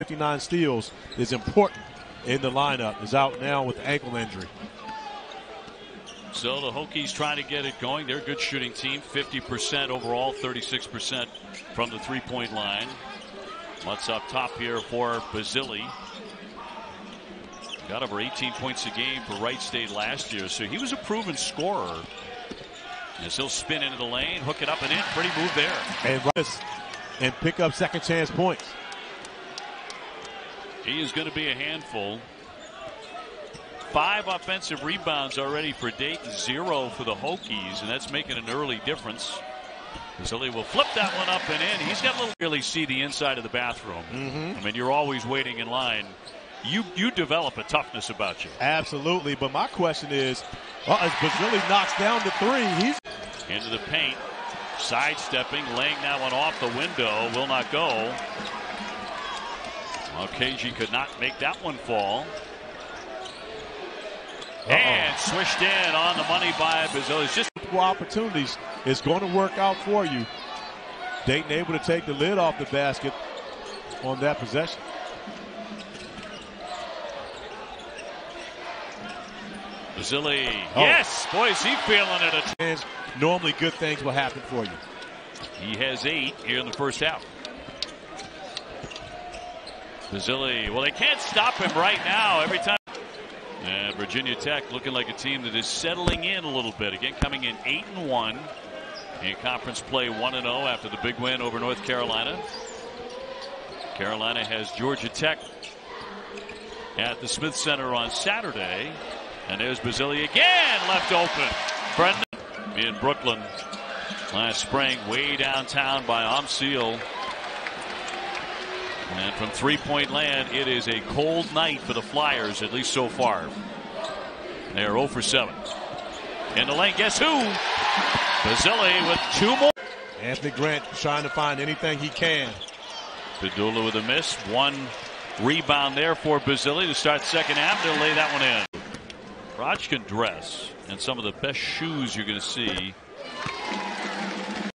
59 steals is important in the lineup. Is out now with ankle injury. So the Hokies trying to get it going. They're a good shooting team. 50% overall, 36% from the three point line. What's up top here for Basile? Got over 18 points a game for Wright State last year, so he was a proven scorer. As he'll spin into the lane, hook it up and in. Pretty move there. And, and pick up second chance points. He is going to be a handful. Five offensive rebounds already for Dayton, zero for the Hokies, and that's making an early difference. Basile will flip that one up and in. He's got a little really see the inside of the bathroom. Mm-hmm. I mean, you're always waiting in line. You you develop a toughness about you. Absolutely, but my question is, well, as Basile knocks down the three, he's into the paint, sidestepping, laying that one off the window, will not go. Well, could not make that one fall. Uh -oh. And swished in on the money by Basile. It's just opportunities. It's going to work out for you. Dayton able to take the lid off the basket on that possession. Basile. Oh. Yes, boy, is he feeling it. Normally good things will happen for you. He has eight here in the first half. Basile. Well, they can't stop him right now. Every time. And Virginia Tech looking like a team that is settling in a little bit. Again, coming in 8 and 1 in conference play 1 and 0 after the big win over North Carolina. Carolina has Georgia Tech at the Smith Center on Saturday. And there's Basile again left open. Brendan in Brooklyn last spring, way downtown by Amsil. And from three point land, it is a cold night for the Flyers, at least so far. They are 0 for 7. In the lane, guess who? Basile with two more. Anthony Grant trying to find anything he can. Pedulla with a miss. One rebound there for Basile to start second half. They'll lay that one in. Raj can dress, and some of the best shoes you're going to see